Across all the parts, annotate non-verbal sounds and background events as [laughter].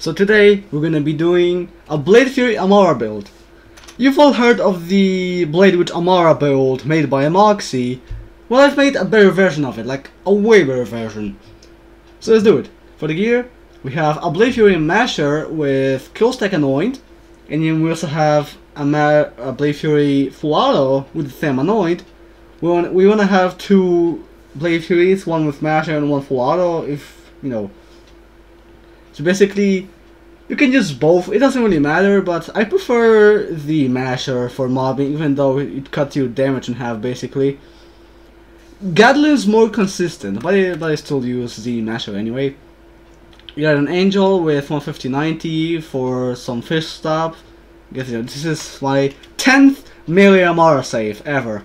So today we're gonna be doing a Blade Fury Amara build. You've all heard of the Blade Witch Amara build made by Amoxie. Well, I've made a better version of it, like a way better version. So let's do it. For the gear, we have a Blade Fury Masher with Kill Stack Anoint, and then we also have a, Ma a Blade Fury Full Auto with the same Anoint. We want we want to have two Blade Furies, one with Masher and one Full Auto, if you know so basically, you can use both. It doesn't really matter, but I prefer the masher for mobbing, even though it cuts your damage in half, basically. Gatlin's more consistent, but I, but I still use the masher anyway. You got an angel with 150-90 for some fish stop. Guess you know, this is my 10th melee Amara save ever.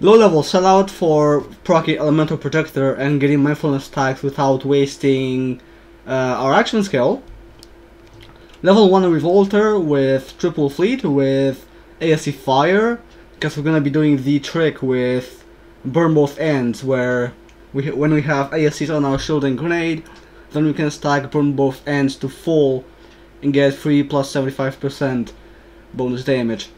Low level sellout for proccing elemental protector and getting mindfulness attacks without wasting Uh, our action skill. Level 1 Revolter with triple fleet with ASC fire because we're gonna be doing the trick with burn both ends where we when we have ASCs on our shield and grenade then we can stack burn both ends to full and get 3 plus 75% bonus damage.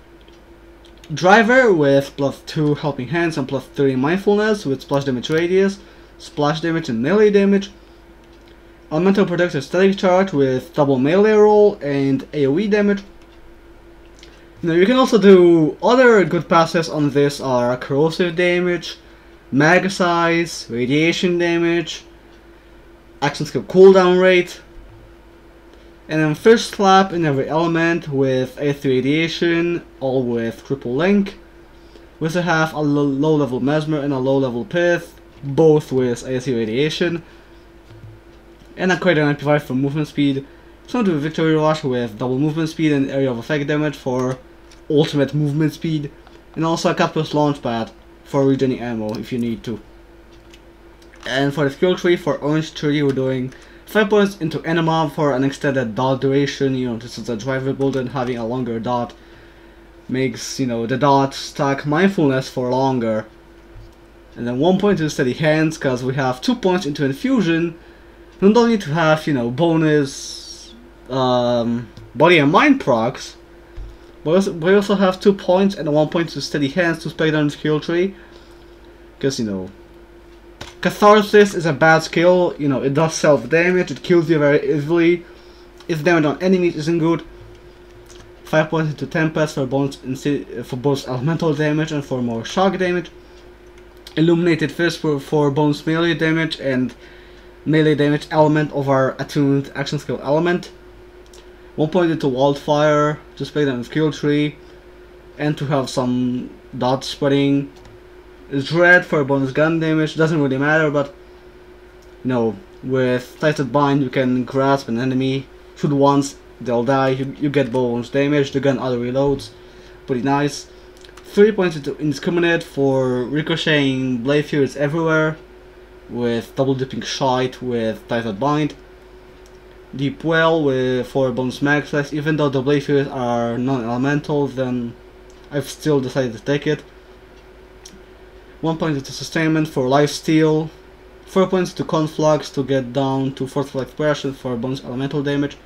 Driver with plus 2 helping hands and plus 3 mindfulness with splash damage radius, splash damage and melee damage, Elemental Protector static charge with double melee roll and AoE damage. Now you can also do other good passes on this are corrosive damage, mag size, radiation damage, action skill cooldown rate, and then first slap in every element with A3 radiation, all with triple link. We also have a low level mesmer and a low level pith, both with AC radiation and upgrade an MP5 for movement speed. Some to Victory Rush with double movement speed and area of effect damage for ultimate movement speed, and also a Capus Launchpad for regening ammo if you need to. And for the skill tree for Orange Tree we're doing 5 points into Anima for an extended dot duration, you know, this is a driver build and having a longer dot makes, you know, the dot stack mindfulness for longer. And then 1 point into Steady Hands because we have 2 points into Infusion you don't need to have, you know, bonus um, body and mind procs. But we also have two points and one point to steady hands to spec down the skill tree. Because, you know, Catharsis is a bad skill, you know, it does self damage, it kills you very easily. Its damage on enemies isn't good. 5 points into Tempest for bonus for both elemental damage and for more shock damage. Illuminated Fist for, for bonus melee damage and melee damage element of our attuned action skill element. One point into wildfire to spec down the skill tree and to have some dot spreading. Dread for bonus gun damage, doesn't really matter but you know, with Ties That Bind you can grasp an enemy, shoot once, they'll die, you, you get bonus damage, the gun auto reloads, pretty nice. 3 points into Indiscriminate for ricocheting Blade fields everywhere, with double dipping shite with Ties That Bind. Deep well with four bonus mag. Even though the blade furies are non-elemental, then I've still decided to take it. One point to sustainment for life steal. Four points to conflux to get down to forceful expression for bonus elemental damage.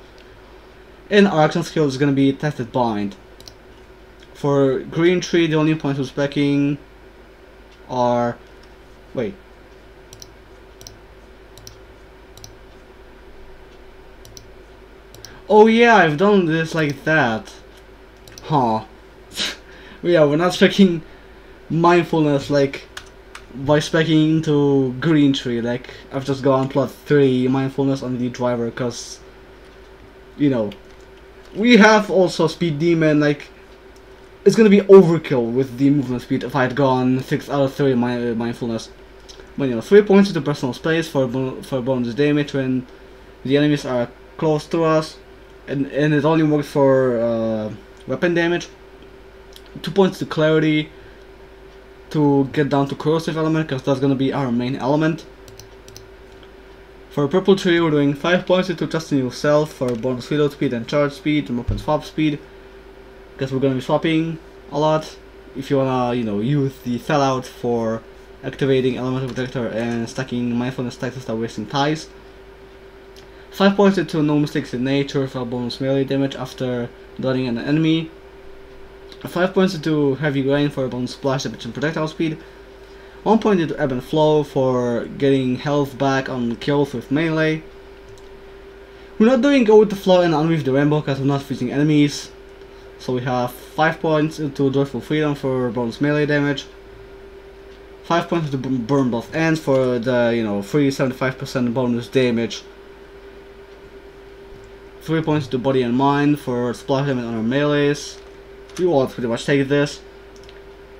And our action skill is gonna be Ties That Bind. For green tree, the only points we're specking are wait Oh yeah, I've done this like that. Huh. [laughs] yeah, we're not checking mindfulness like by specking into green tree. Like I've just gone plot plus three mindfulness on the driver because you know we have also speed demon like it's gonna be overkill with the movement speed if I had gone six out of three my mindfulness. But you know, three points into personal space for for bonus damage when the enemies are close to us and, and it only works for uh, weapon damage. Two points to clarity to get down to corrosive element because that's gonna be our main element. For purple tree we're doing 5 points into trusting yourself for bonus reload speed and charge speed and weapon swap speed because we're gonna be swapping a lot if you wanna you know use the sellout for activating elemental protector and stacking mindfulness stacks without wasting ties. 5 points into No Mistakes in Nature for bonus melee damage after dodging an enemy. 5 points into Heavy Rain for bonus splash damage and projectile speed. 1 point into Ebb and Flow for getting health back on kills with melee. We're not doing Go with the Flow and Unweave the Rainbow because we're not freezing enemies. So we have 5 points into Joyful Freedom for bonus melee damage. 5 points into Burn Both Ends for the, you know, free 75% bonus damage. 3 points to Body and Mind for splash damage on our melees. We will pretty much take this.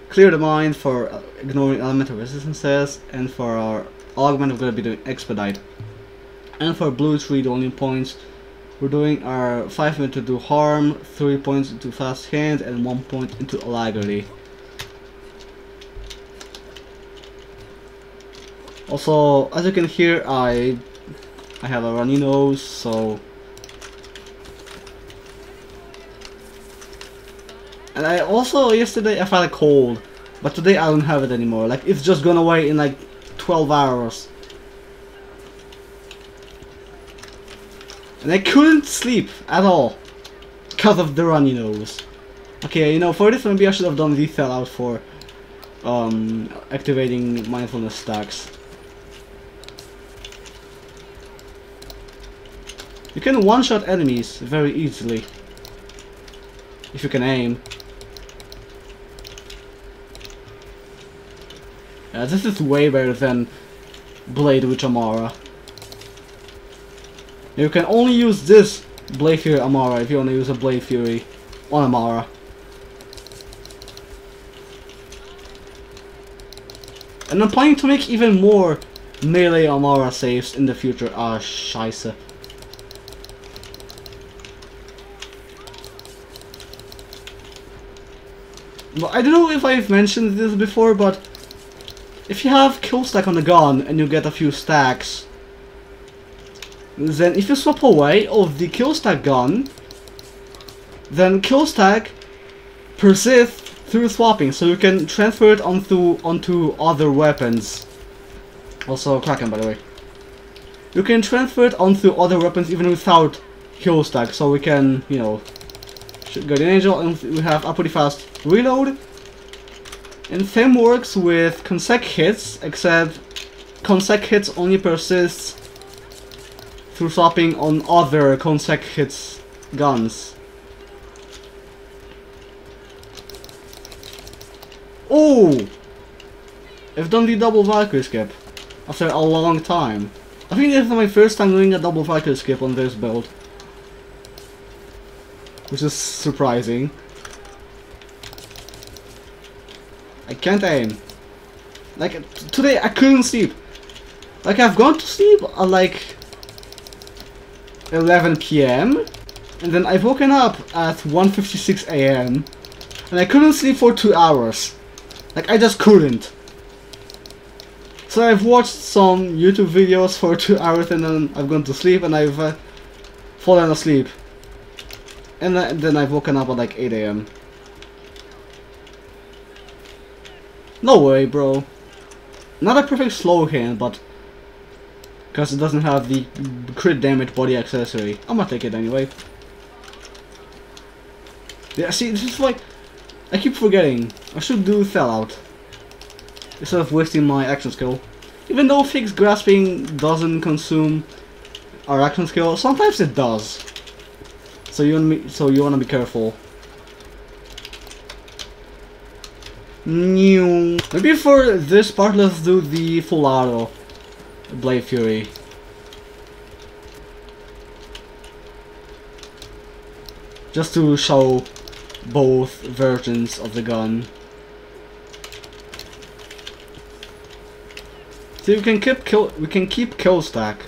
Clear the Mind for uh, ignoring elemental resistances, and for our augment we're going to be doing Expedite. And for blue 3 only points, we're doing our 5 minute to do harm, 3 points into fast hand, and 1 point into alacrity. Also, as you can hear, I I have a runny nose, so And I also, yesterday I felt a cold, but today I don't have it anymore. Like, it's just gone away in like 12 hours. And I couldn't sleep at all, because of the runny nose. Okay, you know, for this maybe I should have done the out for um, activating mindfulness stacks. You can one-shot enemies very easily. If you can aim. Yeah, this is way better than Blade Witch Amara. You can only use this Blade Fury Amara if you want to use a Blade Fury on Amara. And I'm planning to make even more melee Amara saves in the future. Ah, scheiße. I don't know if I've mentioned this before, but if you have kill stack on the gun and you get a few stacks, then if you swap away of the kill stack gun, then kill stack persists through swapping, so you can transfer it onto onto other weapons. Also Kraken, by the way. You can transfer it onto other weapons even without kill stack, so we can, you know, Guardian Angel, and we have a pretty fast reload. And same works with consec hits, except consec hits only persists through swapping on other consec hits guns. Oh! I've done the double Valkyrie skip after a long time. I think this is my first time doing a double Valkyrie skip on this build. Which is surprising. I can't aim. Like, today I couldn't sleep. Like, I've gone to sleep at like 11 p.m. And then I've woken up at 1.56 a.m. And I couldn't sleep for two hours. Like, I just couldn't. So I've watched some YouTube videos for two hours and then I've gone to sleep and I've uh, fallen asleep. And then I've woken up at like 8 a.m. No way, bro. Not a perfect slow hand, but... Because it doesn't have the crit damage body accessory. I'm gonna take it anyway. Yeah, see, this is like... I keep forgetting. I should do Sellout. Instead of wasting my action skill. Even though Fixed Grasping doesn't consume our action skill, sometimes it does. So you want so you want to be careful. New. Maybe for this part, let's do the full auto Blade Fury. Just to show both versions of the gun. See, we can keep kill. We can keep kill stack.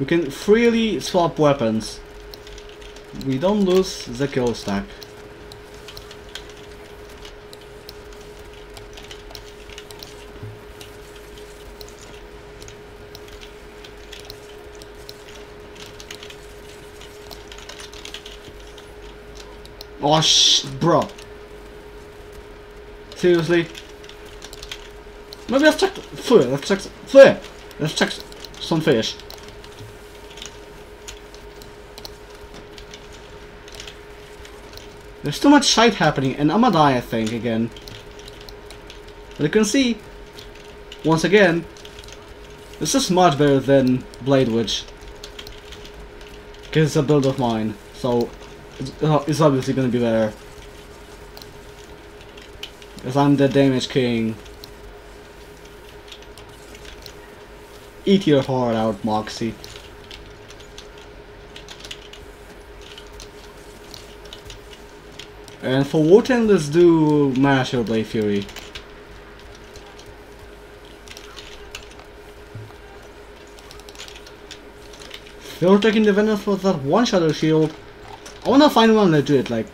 We can freely swap weapons. We don't lose the kill stack. Oh sh bro. Seriously? Maybe let's check flare, let's check flare. Let's check some fish. There's too much shite happening, and I'ma die, I think, again. But you can see, once again, this is much better than Blade Witch. Because it's a build of mine, so it's, it's obviously gonna be better. Because I'm the damage king. Eat your heart out, Moxie. And for Wotan, let's do Masher Blade Fury. You're taking the Venom for that one Shadow Shield. I wanna find one that do it, like,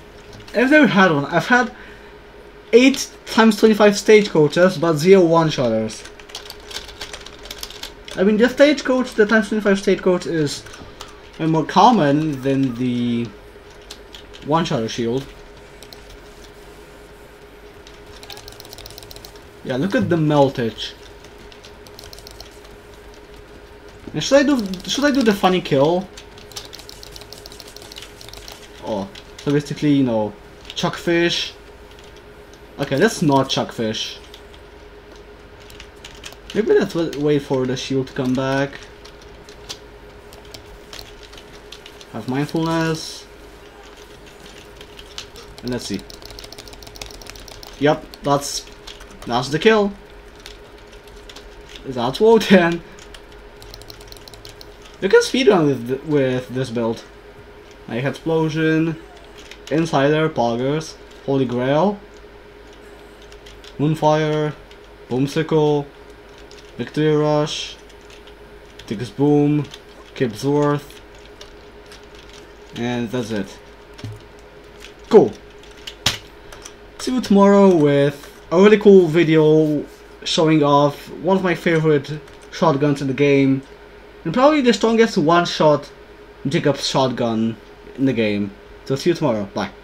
I've never had one. I've had 8 times 25 stagecoaches, but 0 one-shotters. I mean, the stagecoach, the times 25 stagecoach is more common than the one-shotter shield. Yeah, look at the meltage. And should I do should I do the funny kill? Oh, so basically, you know, chuck fish. Okay, let's not chuck fish. Maybe let's wait for the shield to come back. Have mindfulness. And let's see. Yep, that's that's the kill. That's Wotan. [laughs] You can speedrun with with this build. I like explosion, insider, poggers, holy grail, moonfire, boomsicle, victory rush, Tig's boom, Kipsworth, and that's it. Cool. See you tomorrow with a really cool video showing off one of my favorite shotguns in the game and probably the strongest one-shot Jakobs shotgun in the game. So see you tomorrow. Bye.